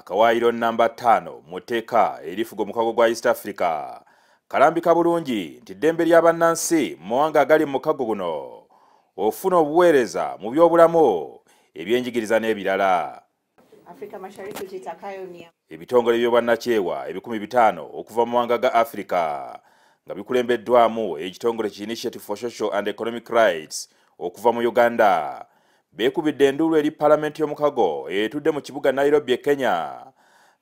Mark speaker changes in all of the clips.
Speaker 1: akawaayiro namba 5 mu tteeka erifuga omukago gwa east africa. Kalambika bulungi nti ddembe ly'abannansi mu mawanga agali mu mukago guno. Ofuna obuweereza mu byobulamu ebyenjigiriza n'ebirala. Ebitongole by'obwannakyewa ebikumi bitaano okuva mu mawanga ga africa nga bikulembeddwamu ekitongole ki initiative for social and economic rights okuva mu uganda beekubidde enduulu eri palamenti y'omukago etudde mu kibuga nairobi e kenya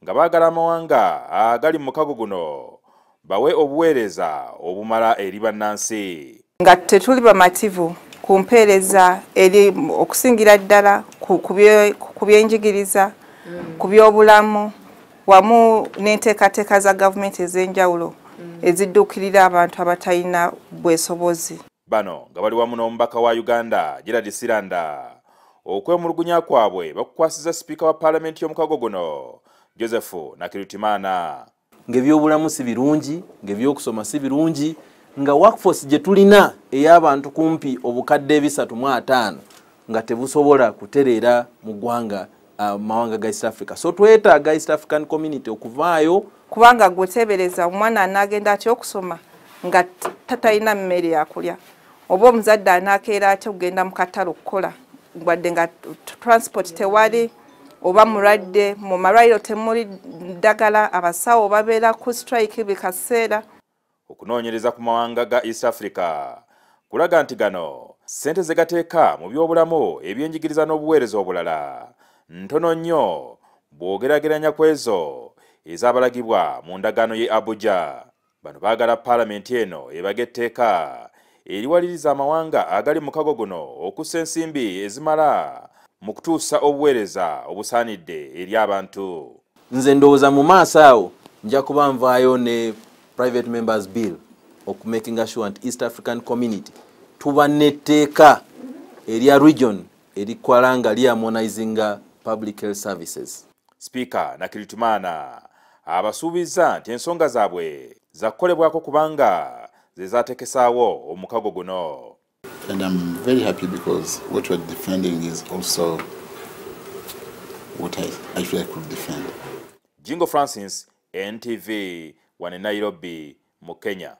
Speaker 1: nga baagala amawanga agali mu mukago guno bawe obuweereza obumala eri bannansi.
Speaker 2: Nga tetuli bamativu ku mpeereza eri okusingira ddala ku byenjigiriza ku byobulamu wamu n'enteekateeka za gavumenti ez'enjawulo ezidduukirira abantu abatalina bwesobozi
Speaker 1: bano nga bali wamu n'omubaka wa uganda gerard siranda okwemulugunya kwabwe bakukwasiza sipiika wa paalamenti y'omukago guno joseph nakirutimaana
Speaker 3: ng'ebyobulamu si birungi ng'ebyokusoma si birungi nga workforce gye tulina ey'abantu kumpi obukadde ebisatu mu ataano nga tebusobola kutereera mu ggwanga uh, mawanga ga east africa. So twetaaga east african community okuvaayo.
Speaker 2: Kubanga gwetebereza omwana anaagenda atya okusoma? Nga tatalina mmere yakulya oba omuzadde anaakeera atya okugenda mu katale okukola wadde nga transport tewali oba mulwadde mu malwaliro temuli ddagala abasawo babeera ku strike bikaseera.
Speaker 1: Okunoonyereza ku mawanga ga east africa. Kulaga nti gano ssente ze gateeka mu byobulamu ebyenjigiriza n'obuweereza obulala. Ntono nnyo bw'ogerageranya ku ezo ezaabalagibwa mu ndagaano ye abuja. Bano baagala paalamenti eno ebaga etteeka eriwaliriza amawanga agali mu kago guno okussa ensimbi ezimala mu kutuusa obuweereza obusaanidde eri abantu.
Speaker 3: Nze ndowooza mu maaso awo nja kuba nvaayo ne private members bill okumakinga sure nti east african community tuba netteeka erya region erikwala nga liharmonizinga public health services.
Speaker 1: Sipiika nakiritumaana abasuubiza nti ensonga zaabwe zakukolebwako kubanga ze zaatekesaawo omukago guno
Speaker 4: And I'm very happy because what we're defending is also what I, I feel I could defend.
Speaker 1: jingo francis ntv wane nairobi mu kenya